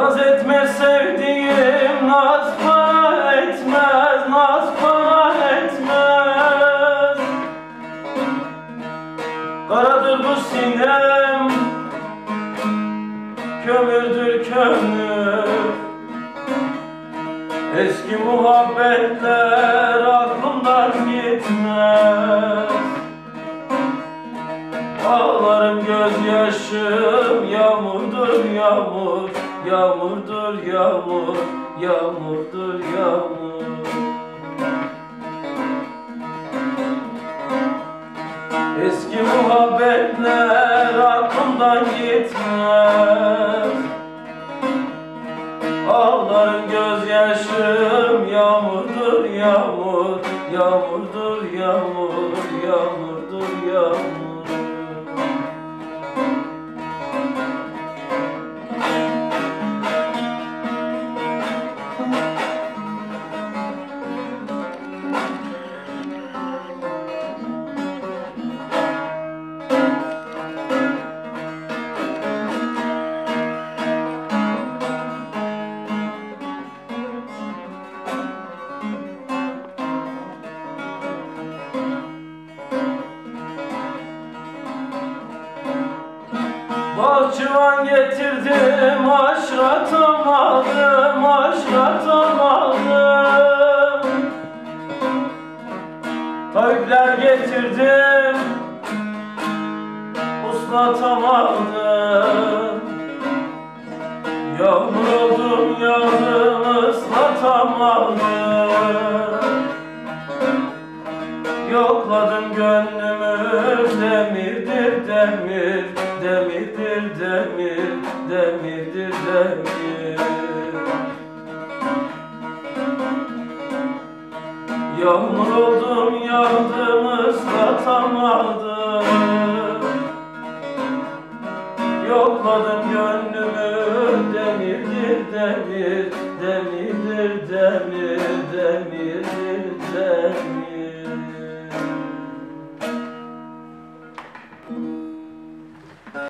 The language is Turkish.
Naz etmez sevdiğim Naz bana etmez Naz bana etmez. Karadır bu sinem Kömürdür kömür. Eski muhabbetler aklımdan gitmez. Ağlarım gözyaşım yağmurdur yağmur. Yağmurdur yağmur, yağmurdur yağmur. Eski muhabbetler aklımdan gitmez. Ağlarım gözyaşım yağmurdur yağmur Yağmurdur yağmur, yağmurdur yağmur Bahçıvan getirdim, aşratam aldım, aşratam aldım. Tabipler getirdim, uslatam aldım. Yağmur oldum, yağdım, ıslatam Sakladım gönlümü demirdir demir Demirdir demir demirdir demir. Yağmur oldum yandım ıslatamadım Yokladım gönlümü demirdir demir Demirdir demir.